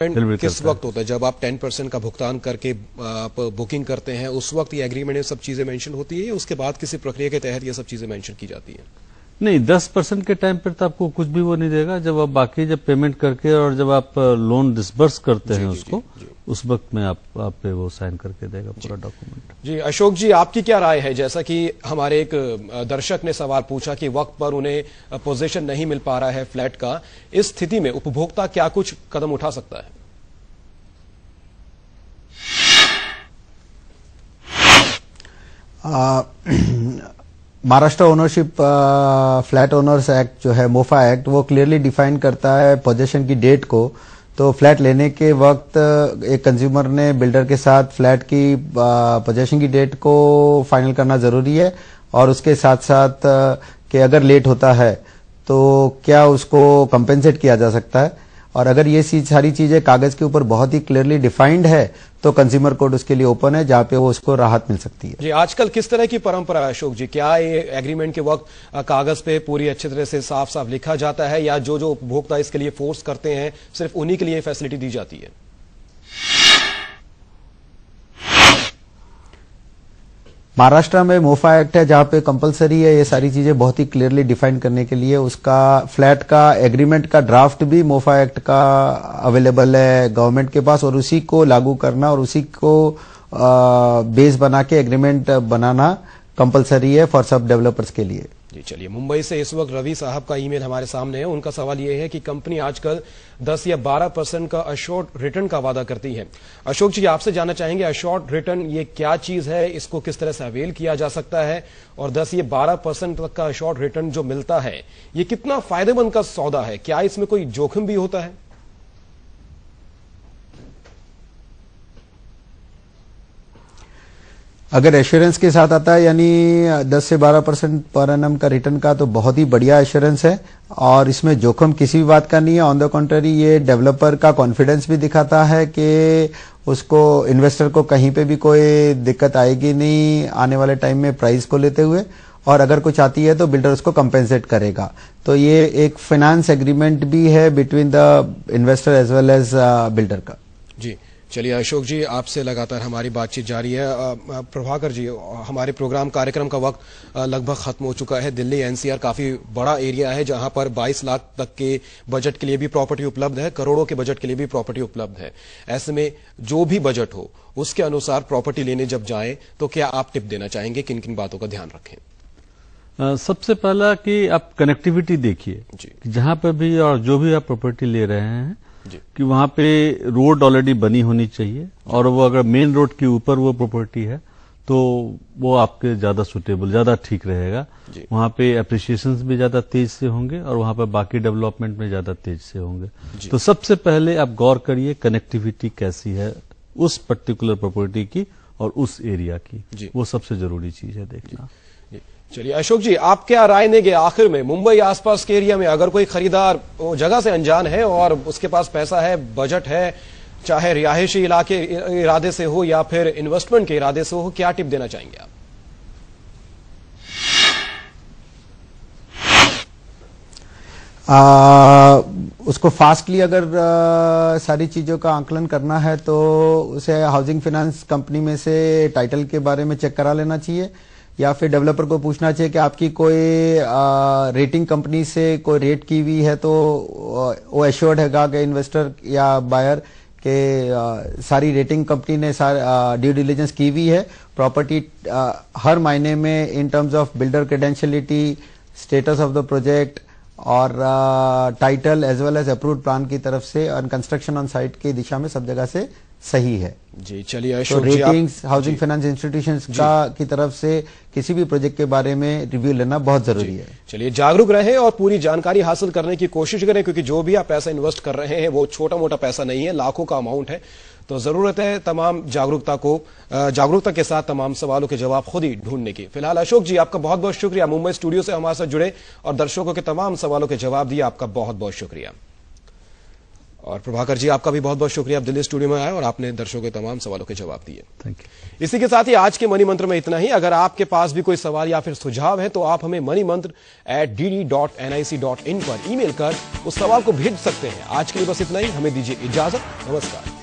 किस वक्त होता है। जब आप टेन परसेंट का भुगतान करके आप बुकिंग करते हैं उस वक्त ये एग्रीमेंट में सब चीज़ें मेंशन होती है या उसके बाद किसी प्रक्रिया के तहत ये सब चीज़ें मेंशन की जाती है? नहीं दस परसेंट के टाइम पर तो आपको कुछ भी वो नहीं देगा। जब आप बाकी जब पेमेंट करके और जब आप लोन डिसबर्स करते हैं उसको जी, जी। उस वक्त में आप आप पे वो साइन करके देगा पूरा डॉक्यूमेंट जी अशोक जी आपकी क्या राय है? जैसा कि हमारे एक दर्शक ने सवाल पूछा कि वक्त पर उन्हें पोजीशन नहीं मिल पा रहा है फ्लैट का। इस स्थिति में उपभोक्ता क्या कुछ कदम उठा सकता है? आ, Maharashtra ownership flat owners act जो है मोफा एक्ट वो क्लियरली डिफाइन करता है पोजेशन की डेट को। तो फ्लैट लेने के वक्त एक कंज्यूमर ने बिल्डर के साथ फ्लैट की पोजेशन की डेट को फाइनल करना ज़रूरी है और उसके साथ साथ आ, कि अगर लेट होता है तो क्या उसको कंपेंसेट किया जा सकता है? और अगर ये सारी चीज़ें कागज़ के ऊपर बहुत ही क्लियरली डिफाइंड है तो कंज्यूमर कोर्ट उसके लिए ओपन है, जहाँ पे वो उसको राहत मिल सकती है। जी, आजकल किस तरह की परंपरा है अशोक जी? क्या ये एग्रीमेंट के वक्त कागज़ पे पूरी अच्छे तरह से साफ़ साफ़ लिखा जाता है, या जो जो उपभोक्ता इसके लिए फोर्स करते हैं, सिर्फ़ उन्हीं के लिए फैसिलिटी दी जाती है? महाराष्ट्र में मोफा एक्ट है, जहाँ पे कंपलसरी है, ये सारी चीज़ें बहुत ही क्लियरली डिफाइन करने के लिए उसका फ्लैट का एग्रीमेंट का ड्राफ्ट भी मोफा एक्ट का अवेलेबल है गवर्नमेंट के पास और उसी को लागू करना और उसी को बेस बना के एग्रीमेंट बनाना कंपलसरी है फॉर सब डेवलपर्स के लिए। जी, चलिए, मुंबई से इस वक्त रवि साहब का ईमेल हमारे सामने है। उनका सवाल यह है कि कंपनी आजकल 10 या 12 परसेंट का अशोर्ट रिटर्न का वादा करती है। अशोक जी, आपसे जानना चाहेंगे, अशोर्ट रिटर्न ये क्या चीज़ है? इसको किस तरह से अवेल किया जा सकता है? और 10 या 12 परसेंट तक का अशोर्ट रिटर्न जो मिलता है, ये कितना फ़ायदेमंद का सौदा है? क्या इसमें कोई जोखिम भी होता है? अगर एश्योरेंस के साथ आता है, यानी 10 से 12 परसेंट पर एनम का रिटर्न का तो बहुत ही बढ़िया एश्योरेंस है। और इसमें जोखिम किसी भी बात का नहीं है। ऑन द कॉन्ट्ररी ये डेवलपर का कॉन्फिडेंस भी दिखाता है कि उसको इन्वेस्टर को कहीं पे भी कोई दिक्कत आएगी नहीं आने वाले टाइम में प्राइस को लेते हुए। और अगर कुछ आती है तो बिल्डर उसको कंपेंसेट करेगा। तो ये एक फाइनेंस एग्रीमेंट भी है between the investor as well as builder का। जी। चलिए अशोक जी आपसे लगातार हमारी बातचीत जारी है। प्रभाकर जी हमारे प्रोग्राम कार्यक्रम का वक्त लगभग खत्म हो चुका है। दिल्ली एनसीआर काफ़ी बड़ा एरिया है जहाँ पर 22 लाख तक के बजट के लिए भी प्रॉपर्टी उपलब्ध है करोड़ों के बजट के लिए भी प्रॉपर्टी उपलब्ध है। ऐसे में जो भी बजट हो उसके अनुसार प्रॉपर्टी लेने जब जाएँ तो क्या आप टिप देना चाहेंगे? किन किन बातों का ध्यान रखें? सबसे पहला कि आप कनेक्टिविटी देखिए। जहाँ पर भी और जो भी आप प्रॉपर्टी ले रहे हैं कि वहाँ पे रोड ऑलरेडी बनी होनी चाहिए और वो अगर मेन रोड के ऊपर वो प्रॉपर्टी है तो वो आपके ज़्यादा सुटेबल ज़्यादा ठीक रहेगा। वहाँ पे अप्रिसिएशन भी ज़्यादा तेज से होंगे और वहाँ पर बाकी डेवलपमेंट में ज़्यादा तेज से होंगे। तो सबसे पहले आप गौर करिए कनेक्टिविटी कैसी है उस पर्टिकुलर प्रॉपर्टी की और उस एरिया की। वो सबसे ज़रूरी चीज़ है देखना। चलिए अशोक जी आप क्या राय देंगे आखिर में? मुंबई आसपास के एरिया में अगर कोई खरीदार जगह से अनजान है और उसके पास पैसा है बजट है चाहे रिहायशी इलाके इरादे से हो या फिर इन्वेस्टमेंट के इरादे से हो क्या टिप देना चाहेंगे आप? आ, उसको फास्टली अगर आ, सारी चीज़ों का आंकलन करना है तो उसे हाउसिंग फाइनेंस कंपनी में से टाइटल के बारे में चेक करा लेना चाहिए। या फिर डेवलपर को पूछना चाहिए कि आपकी कोई आ, रेटिंग कंपनी से कोई रेट की हुई है तो वो एश्योर्ड हैगा कि इन्वेस्टर या बायर के सारी रेटिंग कंपनी ने ड्यू डिलीजेंस की हुई है। प्रॉपर्टी हर महीने में in terms of builder credentiality status of the project और title as well as approved plan की तरफ़ से और कंस्ट्रक्शन ऑन साइट की दिशा में सब जगह से सही है। जी चलिए तो Ashok ratings housing finance institution का की तरफ़ से किसी भी प्रोजेक्ट के बारे में रिव्यू लेना बहुत ज़रूरी है। चलिए जागरूक रहें और पूरी जानकारी हासिल करने की कोशिश करें क्योंकि जो भी आप पैसा इन्वेस्ट कर रहे हैं वो छोटा मोटा पैसा नहीं है लाखों का अमाउंट है। तो ज़रूरत है तमाम जागरूकता को जागरूकता के साथ तमाम सवालों के जवाब खुद ही ढूँढने की। फ़िलहाल अशोक जी आपका बहुत बहुत शुक्रिया। मुंबई स्टूडियो से हमारे साथ जुड़े और दर्शकों के तमाम सवालों के जवाब दिए आपका बहुत बहुत शुक्रिया। और प्रभाकर जी आपका भी बहुत बहुत शुक्रिया। आप दिल्ली स्टूडियो में आए और आपने दर्शकों के तमाम सवालों के जवाब दिए। थैंक यू इसी के साथ ही आज के मनी मंत्र में इतना ही। अगर आपके पास भी कोई सवाल या फिर सुझाव है तो आप हमें money Mantra at D D dot N I C dot in पर ईमेल कर उस सवाल को भेज सकते हैं। आज के लिए बस इतना ही। हमें दीजिए इजाज़त। नमस्कार।